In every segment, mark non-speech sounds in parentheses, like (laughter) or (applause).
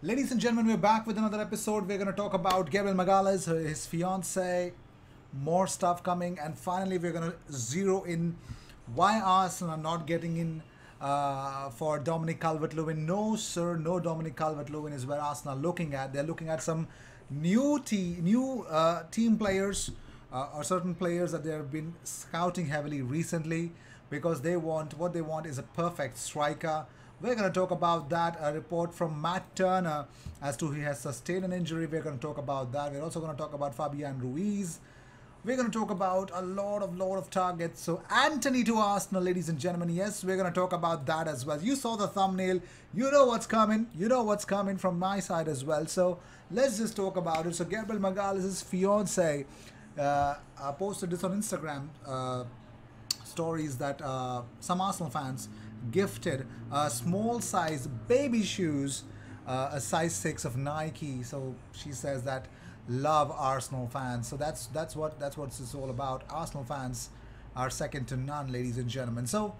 Ladies and gentlemen, we're back with another episode. We're going to talk about Gabriel Magalhaes, his fiance, more stuff coming, and finally, we're going to zero in why Arsenal are not getting in uh, for Dominic Calvert Lewin. No, sir, no Dominic Calvert Lewin is where Arsenal are looking at. They're looking at some new, te- new uh, team players uh, or certain players that they have been scouting heavily recently because they want what they want is a perfect striker we're going to talk about that. A report from Matt Turner as to he has sustained an injury. We're going to talk about that. We're also going to talk about Fabian Ruiz. We're going to talk about a lot of lot of targets. So Antony to Arsenal, ladies and gentlemen. Yes, we're going to talk about that as well. You saw the thumbnail. You know what's coming. You know what's coming from my side as well. So let's just talk about it. So Gabriel Magalhaes' fiance uh, uh, posted this on Instagram uh, stories that uh, some Arsenal fans gifted a small size baby shoes, uh, a size six of Nike. So she says that love Arsenal fans. So that's that's what that's what it's all about. Arsenal fans are second to none, ladies and gentlemen. So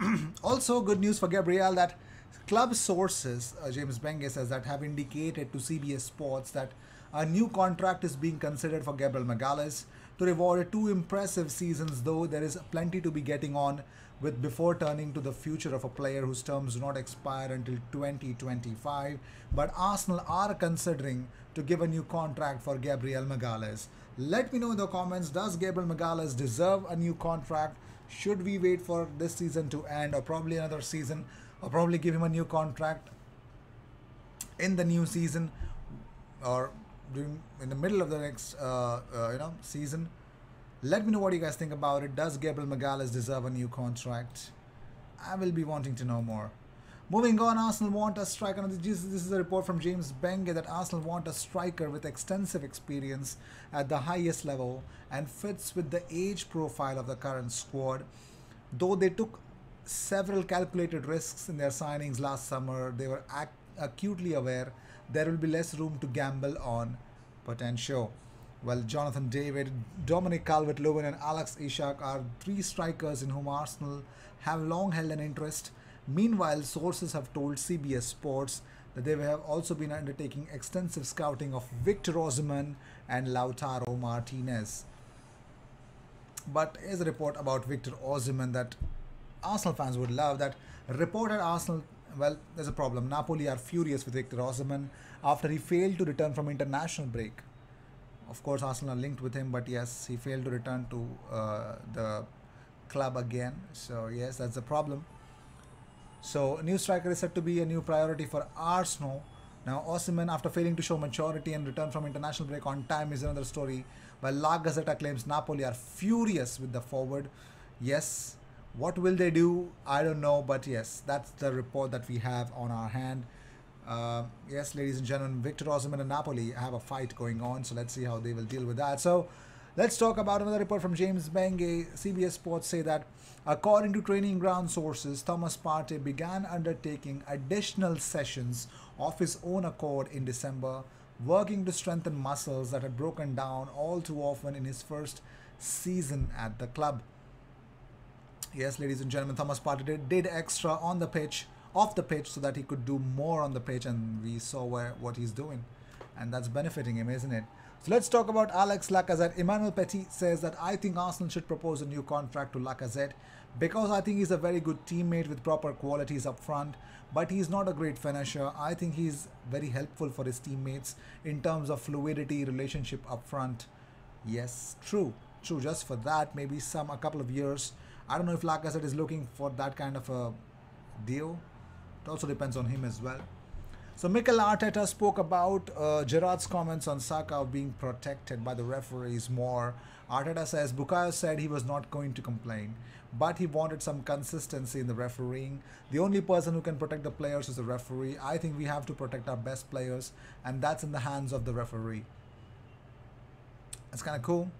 (clears throat) also good news for Gabriel that club sources, uh, James Benge says that have indicated to CBS Sports that a new contract is being considered for Gabriel Magalhaes to reward two impressive seasons, though there is plenty to be getting on with before turning to the future of a player whose terms do not expire until 2025. But Arsenal are considering to give a new contract for Gabriel Magalhaes. Let me know in the comments, does Gabriel Magalhaes deserve a new contract? Should we wait for this season to end or probably another season or probably give him a new contract in the new season or during in the middle of the next uh, uh, you know season let me know what you guys think about it. Does Gabriel Magalhaes deserve a new contract? I will be wanting to know more. Moving on, Arsenal want a striker. This is a report from James Benge that Arsenal want a striker with extensive experience at the highest level and fits with the age profile of the current squad. Though they took several calculated risks in their signings last summer, they were ac- acutely aware there will be less room to gamble on potential. Well, Jonathan David, Dominic Calvert Lewin, and Alex Isak are three strikers in whom Arsenal have long held an interest. Meanwhile, sources have told CBS Sports that they have also been undertaking extensive scouting of Victor Osimhen and Lautaro Martinez. But here's a report about Victor Osimhen that Arsenal fans would love. That reported Arsenal, well, there's a problem. Napoli are furious with Victor Osimhen after he failed to return from international break of course, Arsenal are linked with him, but yes, he failed to return to uh, the club again. So yes, that's a problem. So a new striker is said to be a new priority for Arsenal. Now Osimhen, after failing to show maturity and return from international break on time, is another story. While La Gazzetta claims Napoli are furious with the forward. Yes, what will they do? I don't know, but yes, that's the report that we have on our hand. Uh, yes, ladies and gentlemen, Victor Osimhen and Napoli have a fight going on, so let's see how they will deal with that. So, let's talk about another report from James Benge. CBS Sports say that, according to training ground sources, Thomas Partey began undertaking additional sessions of his own accord in December, working to strengthen muscles that had broken down all too often in his first season at the club. Yes, ladies and gentlemen, Thomas Partey did, did extra on the pitch off the pitch so that he could do more on the pitch and we saw where what he's doing and that's benefiting him isn't it so let's talk about Alex Lacazette. Emmanuel Petit says that I think Arsenal should propose a new contract to Lacazette because I think he's a very good teammate with proper qualities up front, but he's not a great finisher. I think he's very helpful for his teammates in terms of fluidity, relationship up front. Yes, true, true. Just for that, maybe some a couple of years. I don't know if Lacazette is looking for that kind of a deal it also depends on him as well. So Mikel Arteta spoke about uh, Gerrard's comments on Saka being protected by the referees more. Arteta says Bukayo said he was not going to complain, but he wanted some consistency in the refereeing. The only person who can protect the players is the referee. I think we have to protect our best players, and that's in the hands of the referee. That's kind of cool.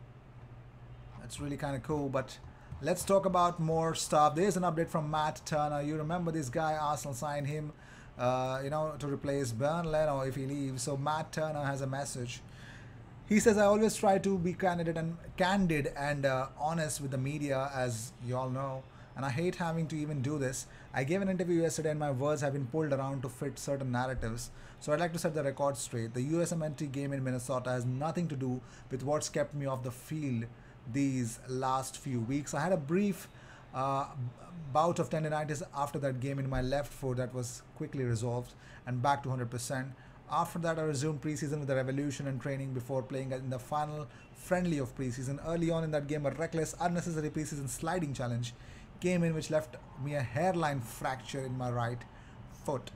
That's really kind of cool, but Let's talk about more stuff. There's an update from Matt Turner. You remember this guy, Arsenal signed him, uh, you know, to replace Bernd Leno if he leaves. So Matt Turner has a message. He says, I always try to be candid and candid and uh, honest with the media, as you all know. and I hate having to even do this. I gave an interview yesterday and my words have been pulled around to fit certain narratives. So I'd like to set the record straight. The USMNT game in Minnesota has nothing to do with what's kept me off the field these last few weeks. I had a brief uh, bout of tendonitis after that game in my left foot that was quickly resolved and back to 100%. After that, I resumed preseason with the revolution and training before playing in the final friendly of preseason. Early on in that game, a reckless, unnecessary preseason sliding challenge came in, which left me a hairline fracture in my right foot.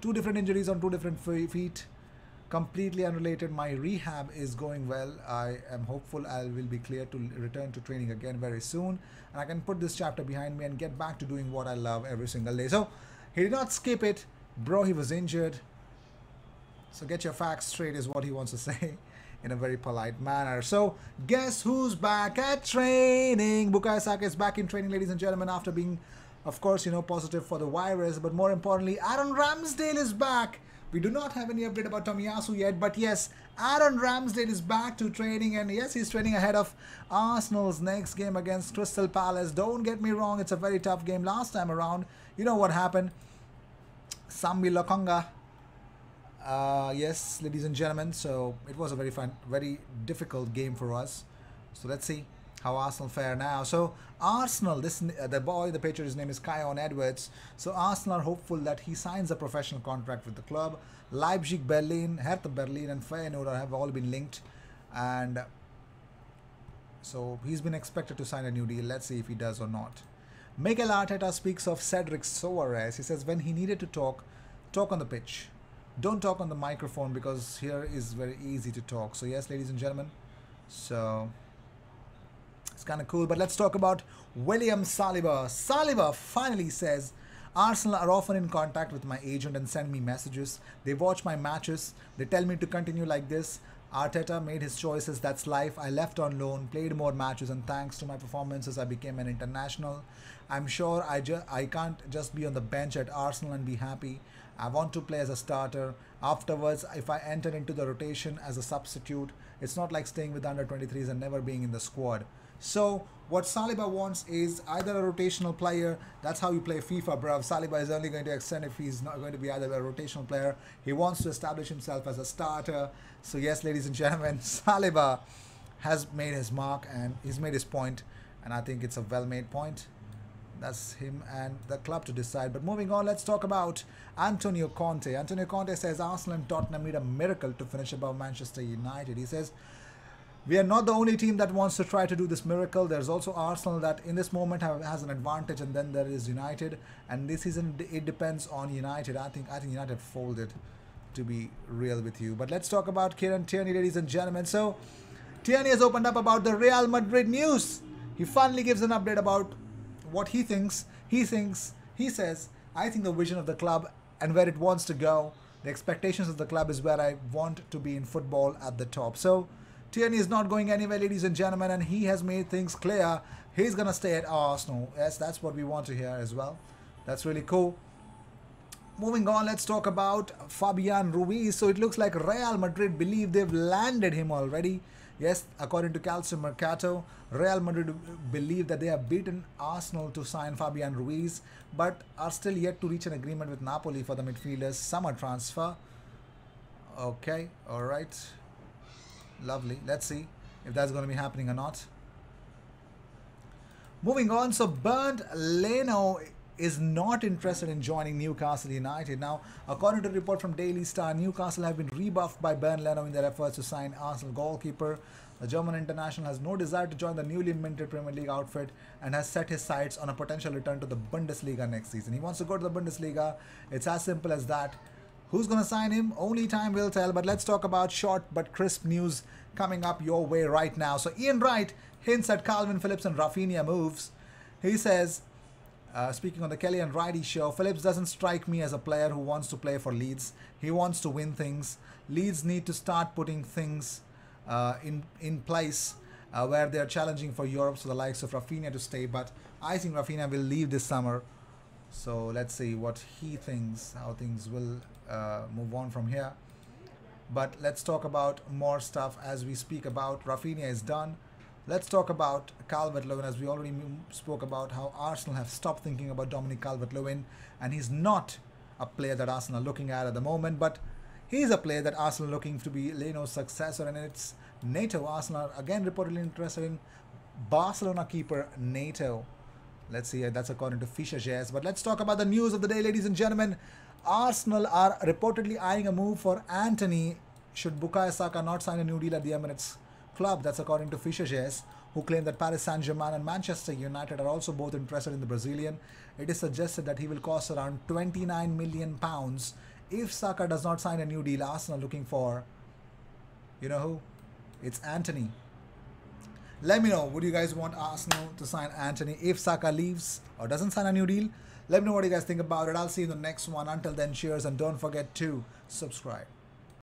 Two different injuries on two different feet completely unrelated my rehab is going well i am hopeful i will be clear to return to training again very soon and i can put this chapter behind me and get back to doing what i love every single day so he did not skip it bro he was injured so get your facts straight is what he wants to (laughs) say in a very polite manner. So guess who's back at training? Bukayo Saka is back in training, ladies and gentlemen, after being, of course, you know, positive for the virus. But more importantly, Aaron Ramsdale is back. We do not have any update about Tomiyasu yet, but yes, Aaron Ramsdale is back to training, and yes, he's training ahead of Arsenal's next game against Crystal Palace. Don't get me wrong, it's a very tough game last time around. You know what happened? Sambi Lokonga. Uh, yes, ladies and gentlemen, so it was a very fun, very difficult game for us. So let's see how Arsenal fare now. So Arsenal, this uh, the boy, the his name is Khayon Edwards. So Arsenal are hopeful that he signs a professional contract with the club. Leipzig, Berlin, Hertha Berlin, and Feyenoord have all been linked, and so he's been expected to sign a new deal. Let's see if he does or not. Miguel Arteta speaks of Cedric Soares. He says when he needed to talk, talk on the pitch. Don't talk on the microphone because here is very easy to talk. So yes, ladies and gentlemen. So it's kind of cool. But let's talk about William Saliba. Saliba finally says, Arsenal are often in contact with my agent and send me messages. They watch my matches. They tell me to continue like this. Arteta made his choices. That's life. I left on loan, played more matches, and thanks to my performances, I became an international. I'm sure I, ju- I can't just be on the bench at Arsenal and be happy. I want to play as a starter. Afterwards, if I enter into the rotation as a substitute, it's not like staying with under 23s and never being in the squad. So what Saliba wants is either a rotational player. That's how you play FIFA, bro. Saliba is only going to extend if he's not going to be either a rotational player. He wants to establish himself as a starter. So yes, ladies and gentlemen, (laughs) Saliba has made his mark and he's made his point, and I think it's a well-made point. That's him and the club to decide. But moving on, let's talk about Antonio Conte. Antonio Conte says Arsenal and Tottenham need a miracle to finish above Manchester United. He says we are not the only team that wants to try to do this miracle. There's also Arsenal that in this moment have, has an advantage, and then there is United. And this season it depends on United. I think I think United folded, to be real with you. But let's talk about Kieran Tierney, ladies and gentlemen. So Tierney has opened up about the Real Madrid news. He finally gives an update about what he thinks. He thinks he says I think the vision of the club and where it wants to go. The expectations of the club is where I want to be in football at the top. So Tierney is not going anywhere, ladies and gentlemen, and he has made things clear. He's going to stay at Arsenal. Yes, that's what we want to hear as well. That's really cool. Moving on, let's talk about Fabian Ruiz. So it looks like Real Madrid believe they've landed him already. Yes, according to Calcio Mercato, Real Madrid believe that they have beaten Arsenal to sign Fabian Ruiz, but are still yet to reach an agreement with Napoli for the midfielder's summer transfer. Okay, all right. Lovely. Let's see if that's going to be happening or not. Moving on, so Bernd Leno is not interested in joining Newcastle United. Now, according to a report from Daily Star, Newcastle have been rebuffed by Bernd Leno in their efforts to sign Arsenal goalkeeper. The German international has no desire to join the newly minted Premier League outfit and has set his sights on a potential return to the Bundesliga next season. He wants to go to the Bundesliga. It's as simple as that. Who's going to sign him? Only time will tell. But let's talk about short but crisp news coming up your way right now. So Ian Wright hints at Kalvin Phillips and Raphinha moves. He says, uh, speaking on the Kelly and Riley show, Phillips doesn't strike me as a player who wants to play for Leeds. He wants to win things. Leeds need to start putting things uh, in in place uh, where they are challenging for Europe, so the likes of Raphinha to stay. But I think Raphinha will leave this summer. So let's see what he thinks, how things will uh, move on from here. But let's talk about more stuff as we speak about Raphinha is done. Let's talk about Calvert-Lewin as we already spoke about how Arsenal have stopped thinking about Dominic Calvert-Lewin and he's not a player that Arsenal are looking at at the moment, but he's a player that Arsenal are looking to be Leno's successor and it's Neto. Arsenal are again reportedly interested in Barcelona keeper Neto. Let's see, that's according to Fichajes. But let's talk about the news of the day, ladies and gentlemen. Arsenal are reportedly eyeing a move for Antony should Bukayo Saka not sign a new deal at the Emirates club. That's according to Fichajes, who claim that Paris Saint-Germain and Manchester United are also both interested in the Brazilian. It is suggested that he will cost around 29 million pounds if Saka does not sign a new deal. Arsenal looking for, you know who? It's Antony. Let me know. Would you guys want Arsenal to sign Antony if Saka leaves or doesn't sign a new deal? Let me know what you guys think about it. I'll see you in the next one. Until then, cheers and don't forget to subscribe.